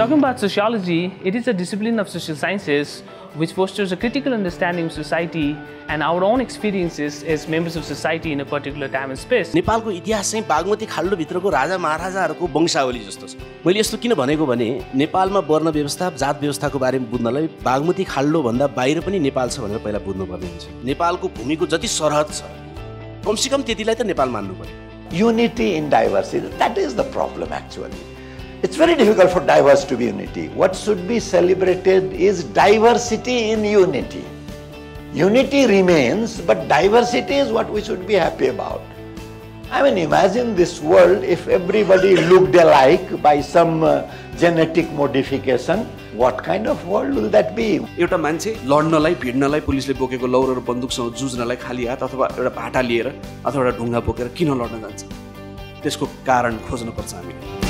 Talking about sociology, it is a discipline of social sciences which fosters a critical understanding of society and our own experiences as members of society in a particular time and space. नेपालको इतिहास चाहिँ बागमती खाल्डोभित्रको राजा महाराजाहरूको वंशावली जस्तो छ मैले यस्तो किन भनेको भने नेपालमा वर्ण व्यवस्था जात व्यवस्थाको बारेमा बुझ्नलाई बागमती खाल्डोभन्दा बाहिर पनि नेपाल छ भनेर पहिला बुझ्नुपर्ने हुन्छ नेपालको भूमिको जति सरहद छ कमसेकम त्यतिलाई त नेपाल मान्नु पर्यो unity in diversity. That is the problem actually. It's very difficult for diverse to be unity. What should be celebrated is diversity in unity. Unity remains, but diversity is what we should be happy about. I mean, imagine this world if everybody looked alike by some uh, genetic modification. What kind of world will that be? एउटा मान्छे लड्नलाई भिड्नलाई पुलिसले बोकेको लौरो र बन्दुकसँग जुझ्नलाई खाली हात अथवा एउटा भाटा लिएर अथवा एउटा ढुङ्गा बोकेर किन लड्न जान्छ त्यसको कारण खोज्नुपर्छ हामीले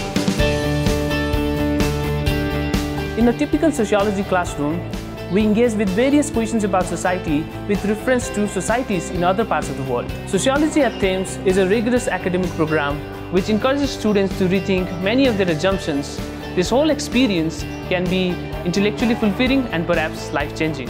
In a typical sociology classroom, we engage with various questions about society with reference to societies in other parts of the world. Sociology at Thames is a rigorous academic program which encourages students to rethink many of their assumptions. This whole experience can be intellectually fulfilling and perhaps life changing.